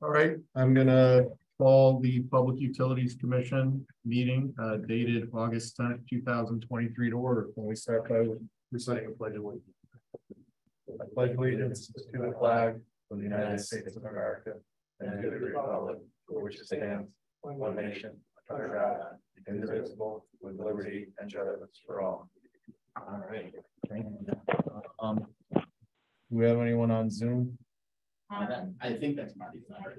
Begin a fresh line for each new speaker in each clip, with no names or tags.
All right, I'm gonna call the Public Utilities Commission meeting uh, dated August tenth, two thousand twenty-three to order. Can we start by reciting a pledge of allegiance? I pledge allegiance to the flag of the United States of America and to the republic for which it stands, one nation, under God, indivisible, with liberty and justice for all. All right. Um, do we have anyone on Zoom?
I think that's Marty's number.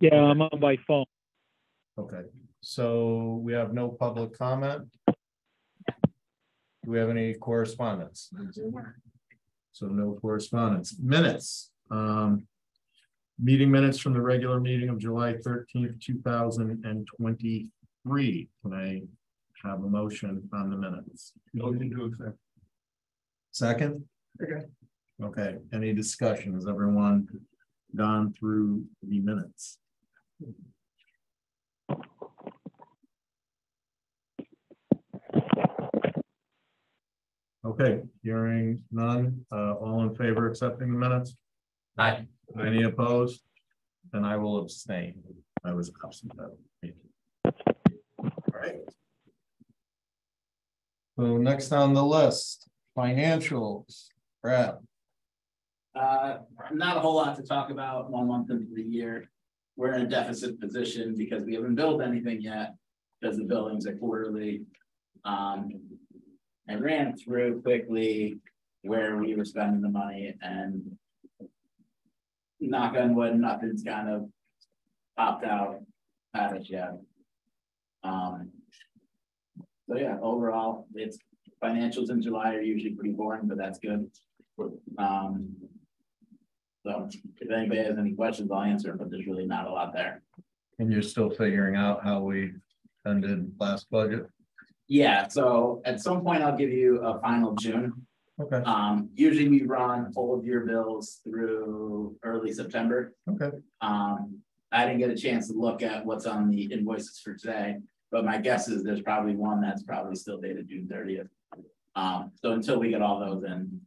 Yeah, I'm on my phone.
Okay, so we have no public comment. Do we have any correspondence? So no correspondence, minutes, um. Meeting minutes from the regular meeting of July thirteenth, two thousand and twenty-three. Can I have a motion on the minutes? Motion to accept. Second? Okay. Okay, any discussion? Has everyone gone through the minutes? Okay, hearing none, uh, all in favor accepting the minutes?
Aye.
Any opposed? Then I will abstain. I was absent that meeting. All right. So next on the list, financials, Brad.
Uh, not a whole lot to talk about one month into the year. We're in a deficit position because we haven't built anything yet, because the billings are quarterly. Um, I ran through quickly where we were spending the money and. Knock on wood, nothing's kind of popped out at us yet. Um. So yeah, overall, it's financials in July are usually pretty boring, but that's good. Um. So if anybody has any questions, I'll answer, but there's really not a lot there.
And you're still figuring out how we ended last budget?
Yeah, so at some point I'll give you a final June.
Okay,
Um, usually we run all of your bills through early September.
okay,
Um, I didn't get a chance to look at what's on the invoices for today, but my guess is there's probably one that's probably still dated June thirtieth. Um, so until we get all those in.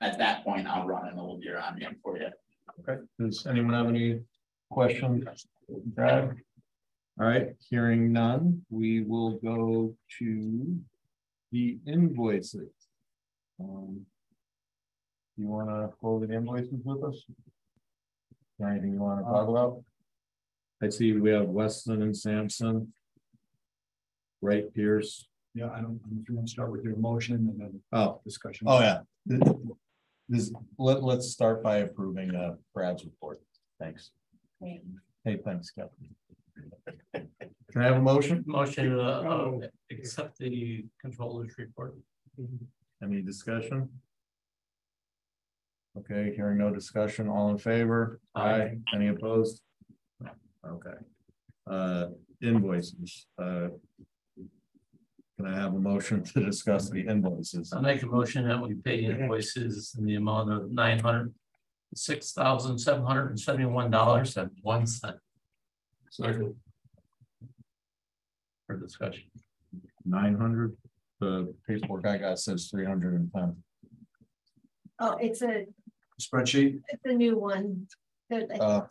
At that point, I'll run an old year on here for you.
okay. Does anyone have any questions? Brad? All right, hearing none, we will go to the invoices. Um. You wanna go over the invoices with us? Anything you wanna talk about? I see we have Weston and Sampson. Wright, Pierce.
Yeah, I don't, if you want to start with your motion and then
Oh,
discussion.
oh, yeah. This, let, let's start by approving uh Brad's report. Thanks. Hey, thanks, Captain. Can I have a motion?
Motion to uh, accept the controller's report.
Any discussion? Okay, hearing no discussion, all in favor?
Aye.
Any opposed? Okay. Uh, invoices, uh. Can I have a motion to discuss the invoices?
I'll make a motion that we pay invoices in the amount of nine hundred six thousand seven hundred and seventy-one dollars and one cent. Second. For discussion.
Nine hundred, the paperwork I got says three hundred and ten.
Oh, it's a,
Spreadsheet,
it's a new one. There's a
Uh.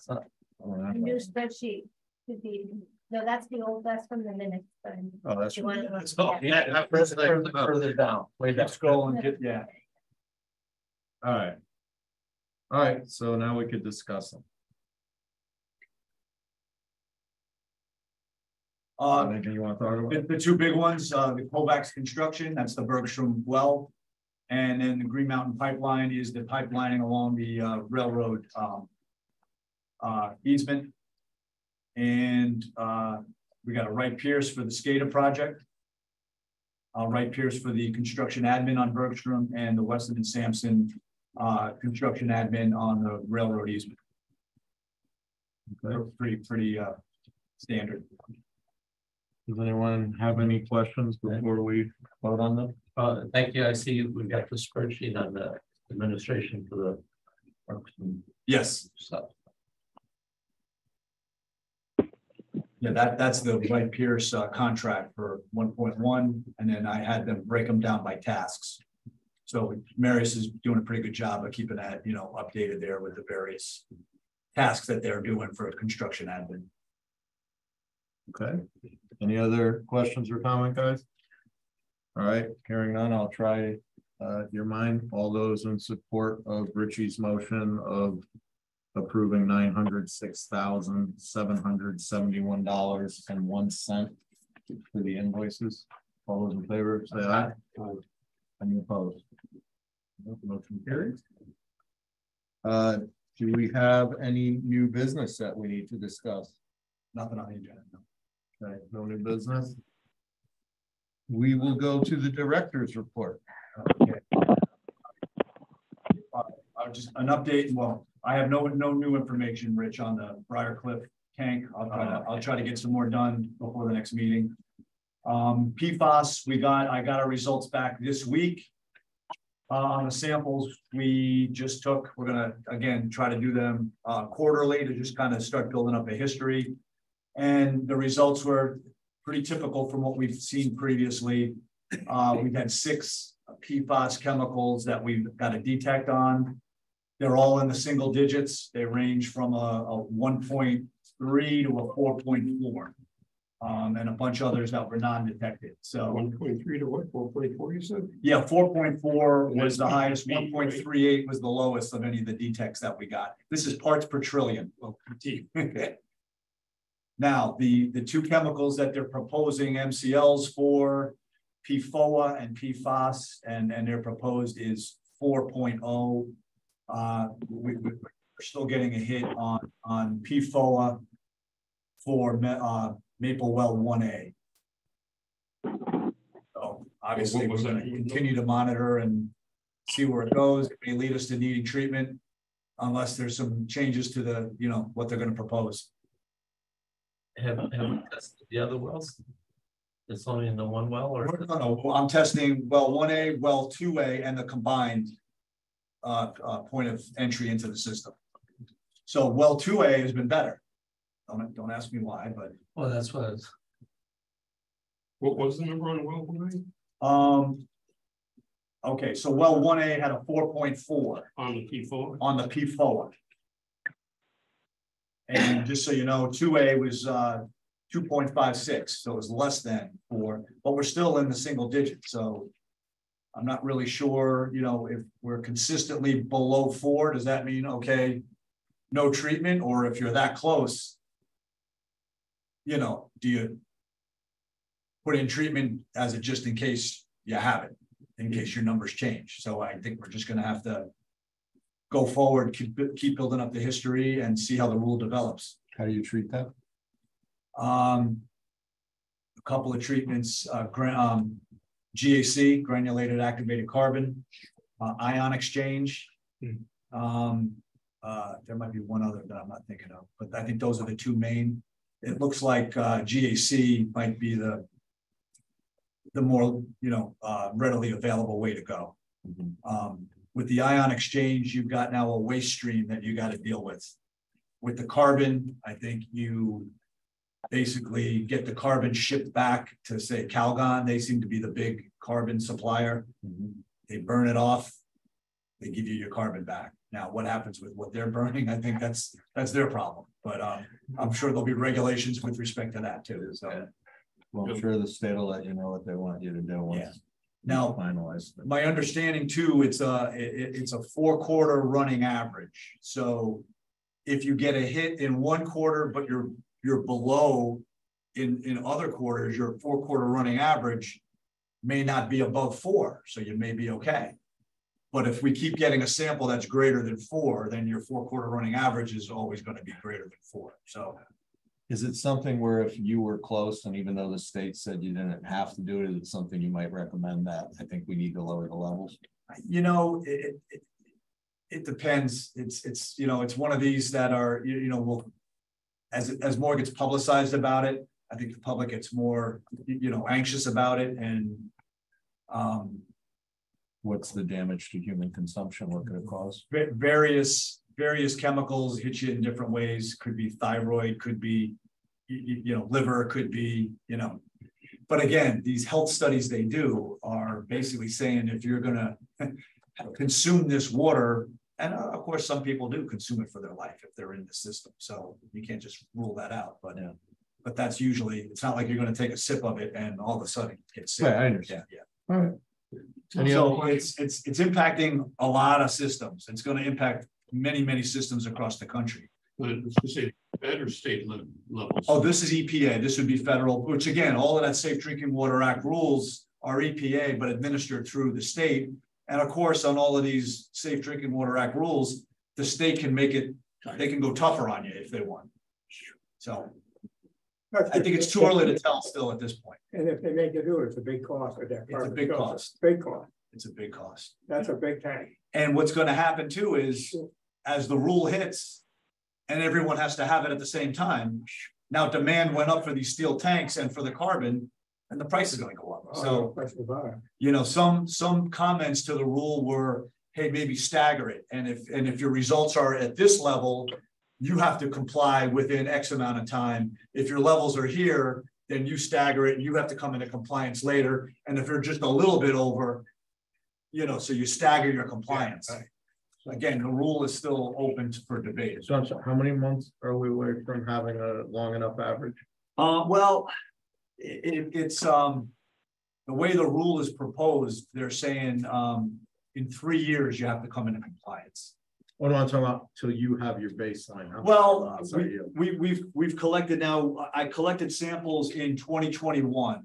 a new spreadsheet. Should be, no, that's the old, that's from the minutes. but
Oh, that's.
you want-
Oh, yeah, further, further- further down, way down.
scroll and get, yeah.
All right. All right, so now we could discuss them.
Uh,
Anything you want to talk
the,
about?
the two big ones, uh, the Kovacs construction, that's the Bergstrom well. And then the Green Mountain Pipeline is the pipelining along the, uh, railroad, um. Uh, easement. And, uh, we got a Wright Pierce for the SCADA project. Uh, Wright Pierce for the construction admin on Bergstrom and the Weston and Sampson, uh, construction admin on the railroad easement. They're pretty, pretty, uh, standard.
Does anyone have any questions before we vote on them?
Uh, thank you, I see we've got the spreadsheet on the administration for the. works
Yes.
Stuff.
Yeah, that, that's the Wright Pierce, uh, contract for one point one, and then I had them break them down by tasks. So Marius is doing a pretty good job of keeping that, you know, updated there with the various tasks that they're doing for construction admin.
Okay, any other questions or comment, guys? All right, hearing none, I'll try uh your mind, all those in support of Richie's motion of. Approving nine hundred six thousand seven hundred seventy-one dollars and one cent for the invoices. All those in favor, say aye. Any opposed? Motion carries. Uh, do we have any new business that we need to discuss?
Nothing on the agenda. no.
Okay, no new business. We will go to the director's report.
Okay. Uh, uh, just an update, well, I have no, no new information, Rich, on the Briar Cliff tank. I'll try to, I'll try to get some more done before the next meeting. Um, PFAS, we got, I got our results back this week. Uh, on the samples we just took, we're gonna, again, try to do them, uh, quarterly to just kind of start building up a history. And the results were pretty typical from what we've seen previously. Uh, we've had six PFAS chemicals that we've got a detect on. They're all in the single digits. They range from a, a one point three to a four point four. Um, and a bunch of others that were non-detected. So,
One point three to what, four point four, you said?
yeah, four point four was the highest, one point three eight was the lowest of any of the detects that we got. This is parts per trillion.
Oh, PT.
Now, the, the two chemicals that they're proposing MCLs for, PFOA and PFOS, and, and their proposed is four oh. Uh, we, we're still getting a hit on, on PFOA for, uh, Maple Well one A. So obviously, we're gonna continue to monitor and see where it goes. It may lead us to needing treatment unless there's some changes to the, you know, what they're gonna propose.
Have, have we tested the other wells? It's only in the one well or?
No, I'm testing well one A, well two A, and the combined. Uh, uh, point of entry into the system. So well two A has been better. Don't, don't ask me why, but,
Well, that's what it's,
What was the number on well one
um. Okay, so well one A had a four point four
on the P four?
on the P forward. And just so you know, two A was, uh, two point five six, so it was less than four, but we're still in the single digit, so. I'm not really sure, you know, if we're consistently below four, does that mean, okay, no treatment, or if you're that close? You know, do you? Put in treatment as a just in case you have it, in case your numbers change, so I think we're just gonna have to. Go forward, keep, keep building up the history and see how the rule develops.
How do you treat that?
Um. A couple of treatments, uh, um, GAC, granulated activated carbon, uh, ion exchange.
Hmm.
Um, uh, there might be one other that I'm not thinking of, but I think those are the two main. It looks like, uh, GAC might be the. The more, you know, uh, readily available way to go. Um, with the ion exchange, you've got now a waste stream that you gotta deal with. With the carbon, I think you basically get the carbon shipped back to say Calgon, they seem to be the big carbon supplier. They burn it off. They give you your carbon back. Now, what happens with what they're burning, I think that's, that's their problem, but, um, I'm sure there'll be regulations with respect to that too, so.
Well, I'm sure the state will let you know what they want you to do
Yeah.
once.
Now,
Finalized.
My understanding too, it's a, it- it- it's a four quarter running average, so. If you get a hit in one quarter, but you're, you're below. In, in other quarters, your four quarter running average. May not be above four, so you may be okay. But if we keep getting a sample that's greater than four, then your four quarter running average is always gonna be greater than four, so.
Is it something where if you were close and even though the state said you didn't have to do it, is it something you might recommend that? I think we need to lower the levels.
You know, it, it, it. Depends. It's, it's, you know, it's one of these that are, you, you know, will. As, as more gets publicized about it, I think the public gets more, you know, anxious about it and. Um,
What's the damage to human consumption? What could it cause?
various, various chemicals hit you in different ways, could be thyroid, could be. You, you know, liver, could be, you know. But again, these health studies they do are basically saying if you're gonna consume this water. And uh, of course, some people do consume it for their life if they're in the system, so you can't just rule that out, but.
Yeah.
But that's usually, it's not like you're gonna take a sip of it and all of a sudden get sick.
Right, I understand.
Yeah,
All right.
yeah.
Any other
So it's, it's, it's impacting a lot of systems. It's gonna impact many, many systems across the country.
But it's to say, better state le- levels.
Oh, this is EPA, this would be federal, which again, all of that Safe Drinking Water Act rules are EPA, but administered through the state. And of course, on all of these Safe Drinking Water Act rules, the state can make it, they can go tougher on you if they want. So I think it's too early to tell still at this point.
And if they make you do it, it's a big cost that.
It's a big cost.
Big cost,
It's a big cost.
that's a big tank.
And what's gonna happen too is, as the rule hits. And everyone has to have it at the same time. Now demand went up for these steel tanks and for the carbon, and the price is gonna go up.
Oh,
So,
Question about it.
you know, some, some comments to the rule were, hey, maybe stagger it. And if, and if your results are at this level. You have to comply within X amount of time. If your levels are here, then you stagger it, and you have to come into compliance later. And if you're just a little bit over. You know, so you stagger your compliance.
right.
Again, the rule is still open for debate.
So I'm sorry, how many months are we away from having a long enough average?
Uh, well, i- i- it's, um, the way the rule is proposed, they're saying, um, in three years, you have to come into compliance.
What am I talking about, till you have your baseline? How-
Well, we,
you.
we, we've, we've collected now, I collected samples in twenty twenty-one.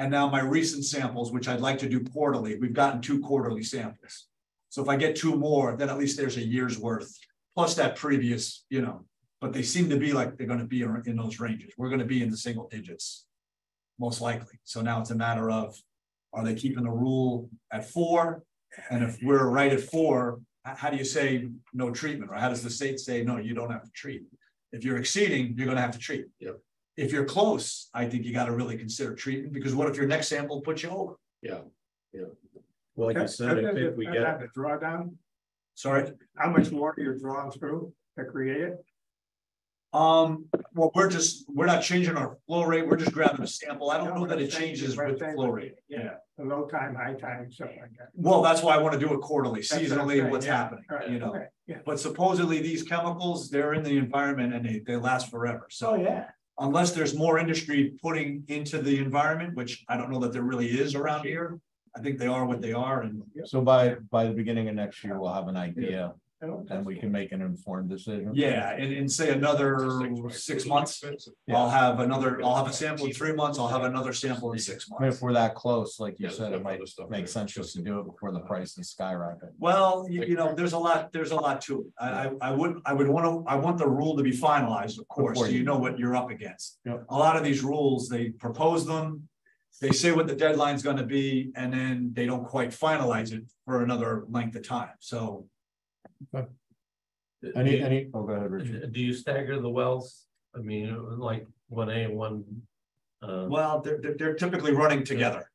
And now my recent samples, which I'd like to do quarterly, we've gotten two quarterly samples. So if I get two more, then at least there's a year's worth, plus that previous, you know, but they seem to be like they're gonna be in those ranges. We're gonna be in the single digits. Most likely. So now it's a matter of, are they keeping the rule at four? And if we're right at four, how do you say no treatment? Or how does the state say, no, you don't have to treat? If you're exceeding, you're gonna have to treat.
Yep.
If you're close, I think you gotta really consider treatment, because what if your next sample puts you over?
Yeah, Yeah.
Well, Like you said, if if we
Have
get,
the drawdown,
Sorry,
how much water you're drawing through to create it?
Um, well, we're just, we're not changing our flow rate, we're just grabbing a sample. I don't know that it changes with the flow rate. Yeah.
The low time, high time, stuff like that.
Well, that's why I wanna do it quarterly,
That's
seasonally,
saying,
what's
yeah.
happening,
All right,
you know?
okay, Yeah.
But supposedly these chemicals, they're in the environment and they, they last forever, so.
Oh, yeah.
Unless there's more industry putting into the environment, which I don't know that there really is around here. I think they are what they are and
So by, by the beginning of next year, we'll have an idea
I don't-
and we can make an informed decision.
yeah, in, in say another six months. I'll have another, I'll have a sample in three months, I'll have another sample in six
I mean, if we're that close, like you
Yeah,
said, it might
stuff
make
there.
sense just to do it before the prices skyrocket.
Well, you, you know, there's a lot, there's a lot to it. I, I, I would, I would wanna, I want the rule to be finalized, of course, so
Before you-
you know what you're up against.
Yep.
A lot of these rules, they propose them. They say what the deadline's gonna be, and then they don't quite finalize it for another length of time, so.
Any, any, oh, go ahead, Richard.
Do you stagger the wells? I mean, like one A, one. Uh,
Well, they're, they're, they're typically running together.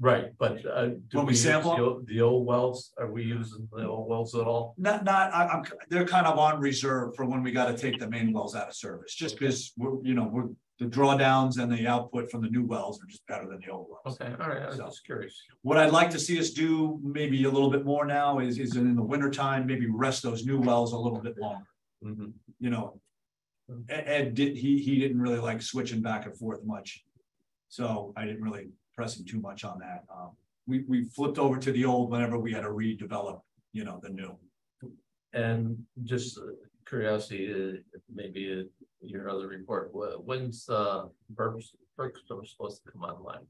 right, but uh. do
When we
use
sample?
the old- The old wells, are we using the old wells at all?
Not, not, I, I'm, they're kind of on reserve for when we gotta take the main wells out of service, just because we're, you know, we're, the drawdowns and the output from the new wells are just better than the old ones.
Okay, all right, I was
So-
just curious.
What I'd like to see us do, maybe a little bit more now, is, is in the winter time, maybe rest those new wells a little bit longer,
Mhm.
you know. Ed, Ed did, he, he didn't really like switching back and forth much. So I didn't really press him too much on that. Um, we, we flipped over to the old whenever we had to redevelop, you know, the new.
And just uh, curiosity, uh, maybe uh, your other report, wh- when's uh Berks, Bergstrom supposed to come online?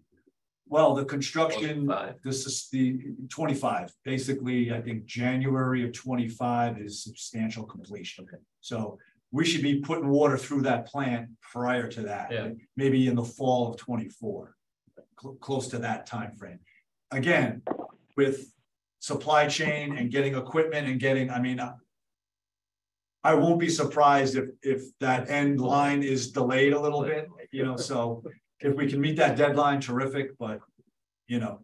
Well, the construction,
Five.
this is the twenty-five, basically, I think January of twenty-five is substantial completion. Okay. So we should be putting water through that plant prior to that.
Yeah.
Maybe in the fall of twenty-four, cl- close to that time frame. Again, with supply chain and getting equipment and getting, I mean, uh, I won't be surprised if, if that end line is delayed a little bit, you know, so if we can meet that deadline, terrific, but, you know,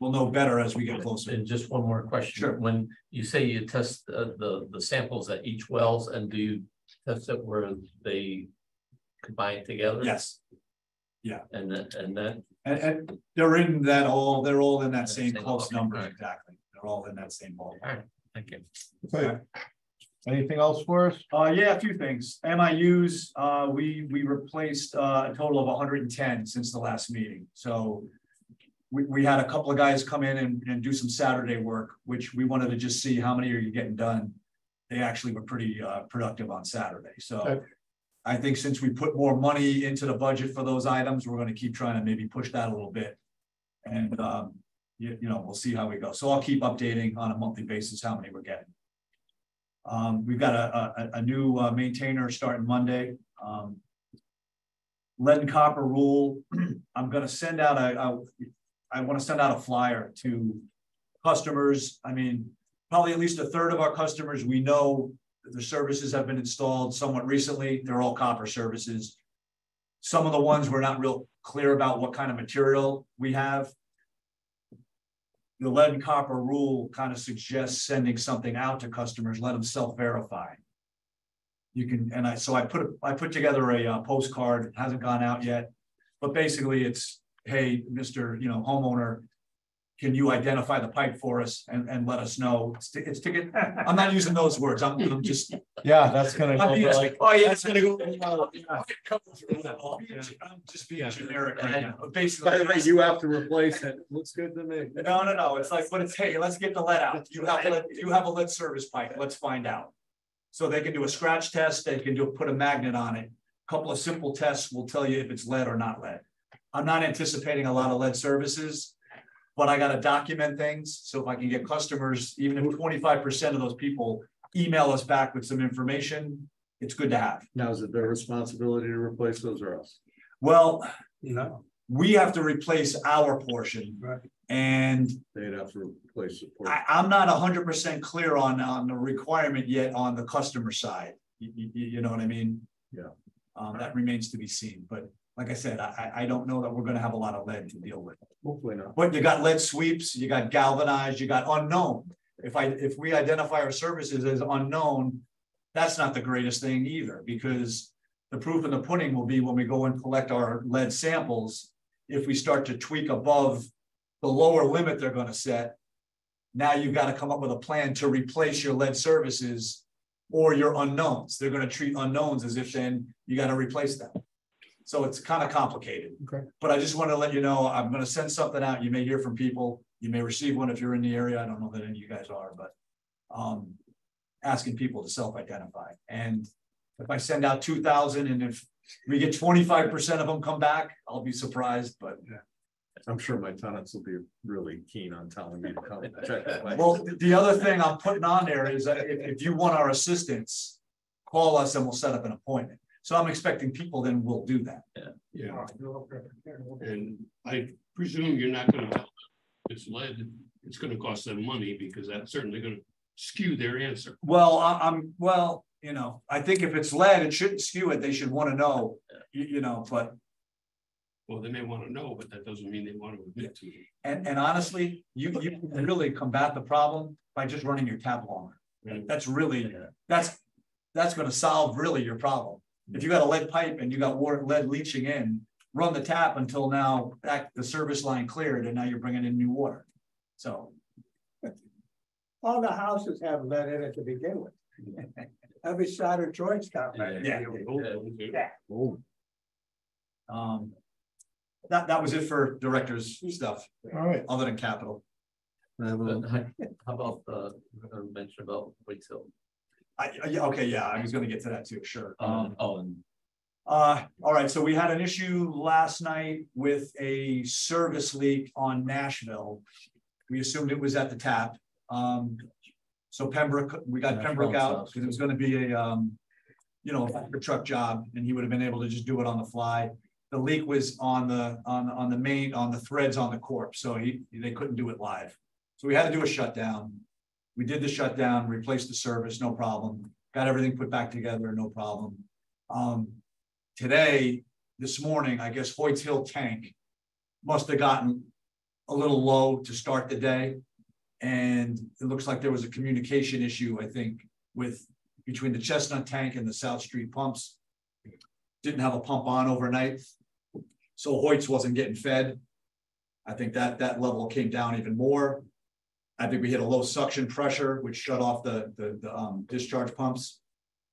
we'll know better as we get closer.
And just one more question.
Sure.
When you say you test uh, the, the samples at each wells and do you test it where they combine together?
Yes, Yeah.
And then, and then,
And, and they're in that all, they're all in that same
Same
close number,
right.
exactly. They're all in that same ball.
Thank you.
Okay. Anything else for us?
Uh, yeah, a few things. MIUs, uh, we, we replaced, uh, a total of hundred and ten since the last meeting, so. We, we had a couple of guys come in and, and do some Saturday work, which we wanted to just see how many are you getting done. They actually were pretty, uh, productive on Saturday, so.
Okay.
I think since we put more money into the budget for those items, we're gonna keep trying to maybe push that a little bit. And, um, you, you know, we'll see how we go. So I'll keep updating on a monthly basis how many we're getting. Um, we've got a, a, a new uh, maintainer starting Monday. Um. Lead and copper rule, I'm gonna send out a, a- I wanna send out a flyer to customers. I mean, probably at least a third of our customers, we know the services have been installed somewhat recently. They're all copper services. Some of the ones we're not real clear about what kind of material we have the lead and copper rule kind of suggests sending something out to customers, let them self-verify. You can, and I, so I put, I put together a uh, postcard, hasn't gone out yet, but basically it's, hey, Mr. You know, homeowner. Can you identify the pipe for us and, and let us know? It's to, it's to get, I'm not using those words, I'm, I'm just.
Yeah, that's gonna
I'm
go for like,
Oh, yeah.
that's gonna go.
Oh, I'm just being generic right now, but
By the way,
basically.
you have to replace it. Looks good to me.
No, no, no, it's like, but it's, hey, let's get the lead out. You have, lead- you have a lead service pipe, let's find out. So they can do a scratch test, they can do, put a magnet on it. A couple of simple tests will tell you if it's lead or not lead. I'm not anticipating a lot of lead services. But I gotta document things, so if I can get customers, even if twenty-five percent of those people email us back with some information, it's good to have.
Now, is it their responsibility to replace those or else?
Well,
No,
we have to replace our portion.
Right.
And
They'd have to replace the. port.
I, I'm not hundred percent clear on, on the requirement yet on the customer side. You, you, you know what I mean?
Yeah.
Um, that remains to be seen, but like I said, I, I, don't know that we're gonna have a lot of lead to deal with.
Hopefully not.
But you got lead sweeps, you got galvanized, you got unknown. If I, if we identify our services as unknown, that's not the greatest thing either, because the proof in the pudding will be when we go and collect our lead samples. If we start to tweak above the lower limit they're gonna set. Now you've got to come up with a plan to replace your lead services or your unknowns. They're gonna treat unknowns as if then you gotta replace them. So it's kind of complicated.
Okay.
But I just want to let you know, I'm gonna send something out. You may hear from people. You may receive one if you're in the area. I don't know that any of you guys are, but. Um, asking people to self-identify. And if I send out two thousand and if we get twenty-five percent of them come back, I'll be surprised, but.
I'm sure my tenants will be really keen on telling me to come check. the place.
Well, the other thing I'm putting on there is that if, if you want our assistance, call us and we'll set up an appointment. So I'm expecting people then will do that.
Yeah, yeah. and I presume you're not gonna tell them it's lead, it's gonna cost them money because that's certainly gonna skew their answer.
Well, I, I'm, well, you know, I think if it's lead, it shouldn't skew it. They should want to know, you, you know, but,
Well, they may wanna know, but that doesn't mean they want to admit to it.
and, and honestly, you, you can really combat the problem by just running your tap longer.
Right.
That's really, that's, that's gonna solve really your problem. If you got a lead pipe and you got water, lead leaching in, run the tap until now, back, the service line cleared, and now you're bringing in new water. So,
all the houses have lead in it to begin with. Every side of Georgetown.
Yeah.
yeah.
Yeah.
Um, that, that was it for director's stuff,
All right.
other than capital.
I have a-
But How how about, uh, mention about Hoyt's Hill?
I, I- okay, yeah, I was gonna get to that too, sure. Um,
Um, oh, and
Uh, all right, so we had an issue last night with a service leak on Nashville. We assumed it was at the tap. Um, so Pembroke, we got Pembroke out because it was gonna be a, um, you know, a truck job and he would have been able to just do it on the fly. The leak was on the, on, on the main, on the threads on the corp, so he, they couldn't do it live. So we had to do a shutdown. We did the shutdown, replaced the service, no problem. Got everything put back together, no problem. Um, today, this morning, I guess Hoyt's Hill tank must have gotten a little low to start the day. And it looks like there was a communication issue, I think, with between the Chestnut tank and the South Street pumps. Didn't have a pump on overnight. So Hoyt's wasn't getting fed. I think that, that level came down even more. I think we hit a low suction pressure, which shut off the, the, the, um, discharge pumps.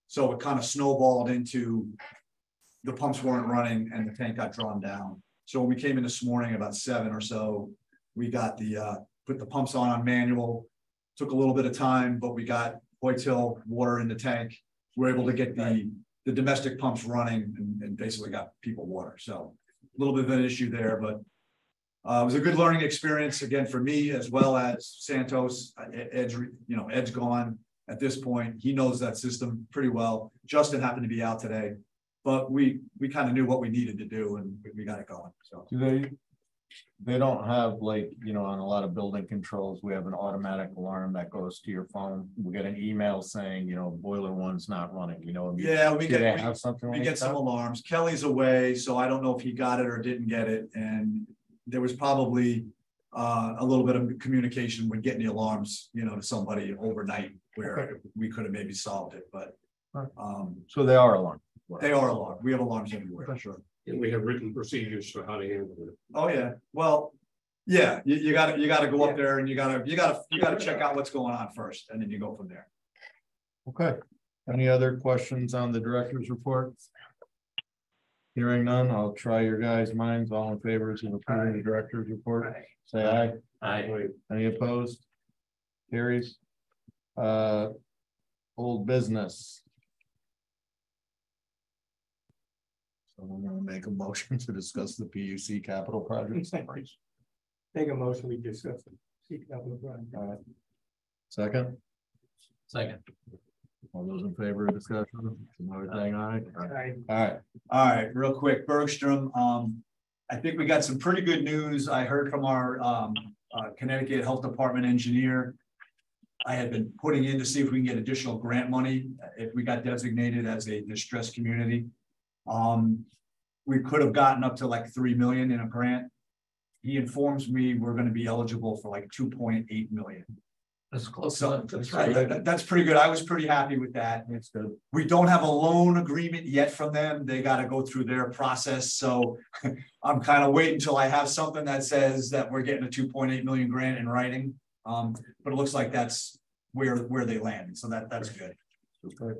So it kind of snowballed into the pumps weren't running and the tank got drawn down. So when we came in this morning about seven or so, we got the, uh, put the pumps on on manual. Took a little bit of time, but we got Hoyt Hill water in the tank. We're able to get the, the domestic pumps running and, and basically got people water. So a little bit of an issue there, but uh, it was a good learning experience again for me as well as Santos. Uh, Ed- Ed's, you know, Ed's gone at this point. He knows that system pretty well. Justin happened to be out today. But we, we kind of knew what we needed to do and we- we got it going, so.
Do they? They don't have like, you know, on a lot of building controls, we have an automatic alarm that goes to your phone. We get an email saying, you know, boiler one's not running, you know.
Yeah, we get, we-
have something
we
like
get some alarms. Kelly's away, so I don't know if he got it or didn't get it. And there was probably uh, a little bit of communication with getting the alarms, you know, to somebody overnight where we could have maybe solved it, but um,
So they are alarmed.
they are alarmed. We have alarms everywhere, for sure.
And we have written procedures for how to handle it.
Oh, yeah, well, yeah, you, you gotta, you gotta go up there and you gotta, you gotta, you gotta check out what's going on first, and then you go from there.
Okay, any other questions on the director's report? Hearing none, I'll try your guys' minds, all in favor of approving the director's report, say aye.
I,
Any opposed? Carries. Uh, old business. Someone gonna make a motion to discuss the PUC capital projects?
Take a motion, we discuss it. Seek capital project.
Alright. Second,
second,
all those in favor of discussion, everything aye?
Aye.
Alright,
All right, real quick, Bergstrom, um, I think we got some pretty good news. I heard from our, um, uh, Connecticut Health Department engineer. I had been putting in to see if we can get additional grant money, if we got designated as a distressed community. Um, we could have gotten up to like three million in a grant. He informs me we're gonna be eligible for like two point eight million.
That's close
So
enough. That's
that-
right.
that- that's pretty good. I was pretty happy with that.
that's good.
We don't have a loan agreement yet from them. They gotta go through their process, so I'm kind of waiting until I have something that says that we're getting a two point eight million grant in writing. Um, but it looks like that's where, where they landed, so that, that's good.
Okay.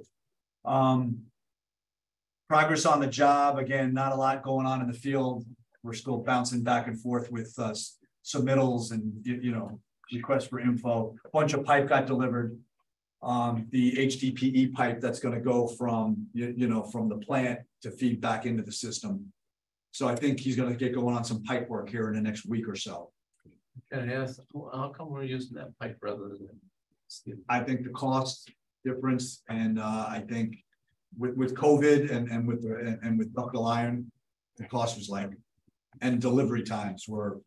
Um. Progress on the job, again, not a lot going on in the field. We're still bouncing back and forth with uh submittals and, you, you know, requests for info. A Bunch of pipe got delivered. Um, the HDPE pipe that's gonna go from, you, you know, from the plant to feed back into the system. So I think he's gonna get going on some pipe work here in the next week or so.
Can I ask, how come we're using that pipe rather than? steel?
I think the cost difference and uh, I think with, with COVID and, and with, the and, and with ductile iron, the cost was like, and delivery times were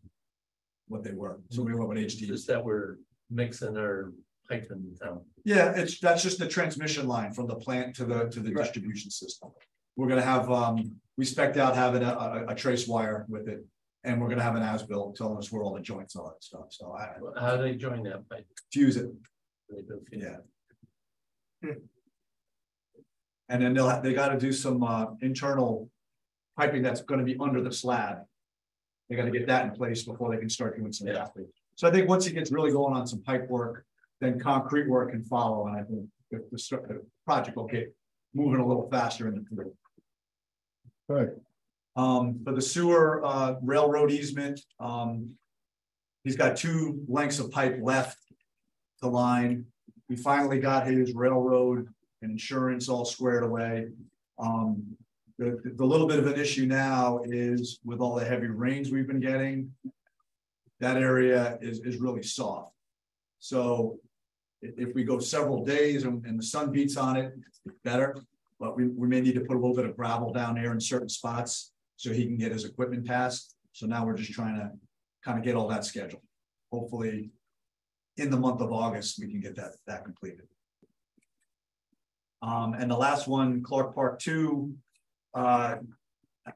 what they were. So we went with HD.
Just that we're mixing our pipe in town.
Yeah, it's, that's just the transmission line from the plant to the, to the
Right.
distribution system. We're gonna have, um, we spec'd out having a, a, a trace wire with it. And we're gonna have an as-built telling us where all the joints are and stuff. So I
How do they join that pipe?
fuse it, yeah. And then they'll, they gotta do some, uh, internal piping that's gonna be under the slab. They gotta get that in place before they can start doing some.
Yeah.
testing. So I think once it gets really going on some pipe work, then concrete work can follow, and I think the, the, the project will get moving a little faster in the field.
Good.
Um, for the sewer, uh, railroad easement, um. He's got two lengths of pipe left. to line. We finally got his railroad and insurance all squared away. Um, the, the little bit of an issue now is with all the heavy rains we've been getting. That area is, is really soft. So if, we go several days and, and the sun beats on it, it's better. But we, we may need to put a little bit of gravel down there in certain spots so he can get his equipment passed. So now we're just trying to kind of get all that scheduled. Hopefully in the month of August, we can get that, that completed. Um, and the last one, Clark Park two, uh,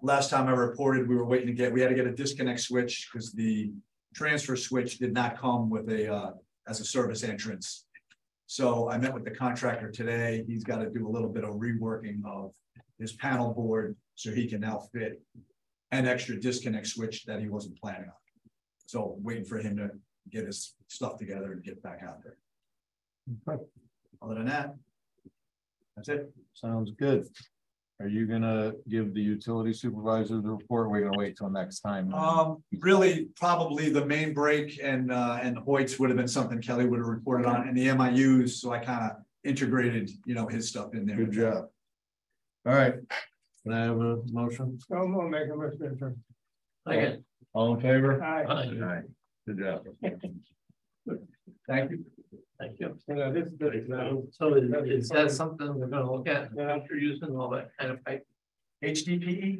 last time I reported, we were waiting to get, we had to get a disconnect switch because the transfer switch did not come with a, uh, as a service entrance. So I met with the contractor today. He's got to do a little bit of reworking of his panel board so he can now fit an extra disconnect switch that he wasn't planning on. So waiting for him to get his stuff together and get back out there.
Okay.
Other than that. That's it.
Sounds good. Are you gonna give the utility supervisor the report? We're gonna wait till next time.
Um, really, probably the main break and, uh, and Hoyt's would have been something Kelly would have reported on, and the MIUs, so I kind of integrated, you know, his stuff in there.
Good job. All right, can I have a motion?
So I'm gonna make a motion.
Second.
All in favor?
Aye.
Aye.
Aye. Good job.
Thank you.
Thank you.
Yeah, this, this,
So is, is that something we're gonna look at after using all that kind of pipe?
HDPE?